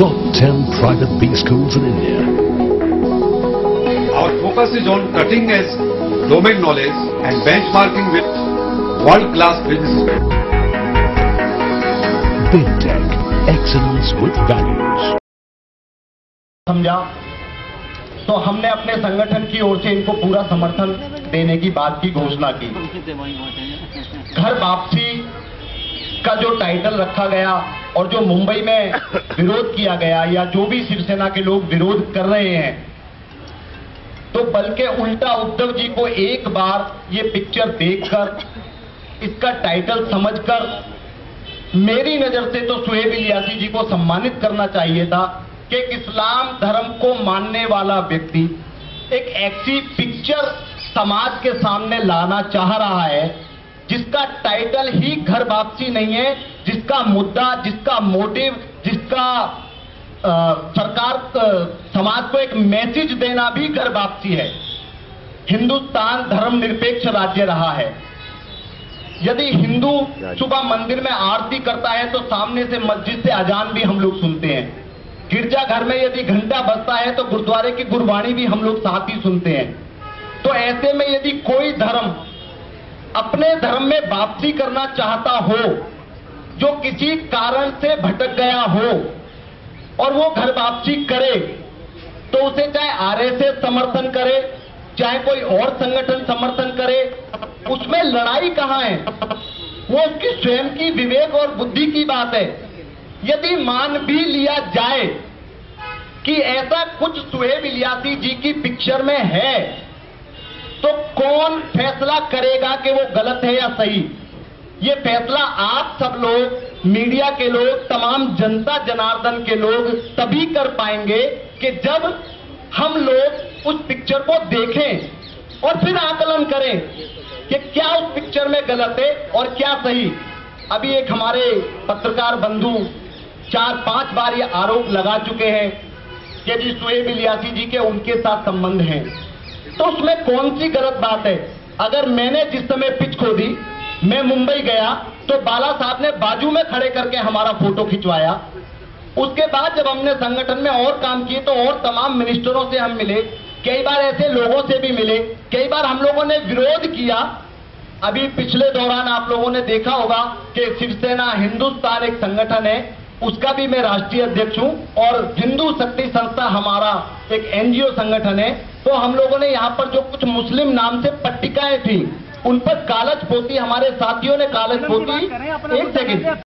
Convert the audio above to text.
top 10 private B schools in India. Our focus is on cutting edge domain knowledge and benchmarking with world-class businesses. Big Tech. Excellence with values. समझा तो हमने अपने संगठन की ओर से इनको पूरा समर्थन देने की बात की घोषणा की घर वापसी का जो टाइटल रखा गया और जो मुंबई में विरोध किया गया या जो भी शिवसेना के लोग विरोध कर रहे हैं तो बल्कि उल्टा उद्धव जी को एक बार ये पिक्चर देखकर, इसका टाइटल समझकर, मेरी नज़र से तो सुहेब इलियासी जी को सम्मानित करना चाहिए था कि एक इस्लाम धर्म को मानने वाला व्यक्ति एक ऐसी पिक्चर समाज के सामने लाना चाह रहा है जिसका टाइटल ही घर वापसी नहीं है जिसका मुद्दा जिसका मोटिव जिसका अ, सरकार समाज को एक मैसेज देना भी घर वापसी है। हिंदुस्तान धर्मनिरपेक्ष राज्य रहा है। यदि हिंदू सुबह मंदिर में आरती करता है तो सामने से मस्जिद से अजान भी हम लोग सुनते हैं। गिरजा घर में यदि घंटा बजता है तो गुरुद्वारे की गुरबाणी भी हम लोग साथ ही सुनते हैं। तो ऐसे में यदि कोई धर्म अपने धर्म में वापसी करना चाहता हो, जो किसी कारण से भटक गया हो, और वो घर वापसी करे तो उसे चाहे आरएसएस समर्थन करे, चाहे कोई और संगठन समर्थन करे, उसमें लड़ाई कहाँ है? वो उसकी स्वयं की विवेक और बुद्धि की बात है। यदि मान भी लिया जाए कि ऐसा कुछ सुहेब इलियासी जी की पिक्चर में है कौन फैसला करेगा कि वो गलत है या सही? ये फैसला आप सब लोग, मीडिया के लोग, तमाम जनता जनार्दन के लोग तभी कर पाएँगे कि जब हम लोग उस पिक्चर को देखें और फिर आकलन करें कि क्या उस पिक्चर में गलत है और क्या सही। अभी एक हमारे पत्रकार बंधु चार पाँच बार ये आरोप लगा चुके हैं कि जी सुहेब इलियासी जी के उनके साथ संबंध हैं। तो उसमें कौन सी गलत बात है? अगर मैंने जिस समय पिच खोदी, मैं मुंबई गया तो बाला साहब ने बाजू में खड़े करके हमारा फ़ोटो खिंचवाया। उसके बाद जब हमने संगठन में और काम किए तो और तमाम मिनिस्टरों से हम मिले। कई बार ऐसे लोगों से भी मिले। कई बार हम लोगों ने विरोध किया। अभी पिछले दौरान आप लोगों ने देखा होगा कि शिवसेना हिंदुस्तान एक संगठन है। उसका भी मैं राष्ट्रीय अध्यक्ष हूँ और हिंदू शक्ति संस्था हमारा एक एनजीओ संगठन है। तो हम लोगों ने यहाँ पर जो कुछ मुस्लिम नाम से पट्टिकाएँ थी उन पर कालच पोती हमारे साथियों ने कालच पोती। एक सेकंड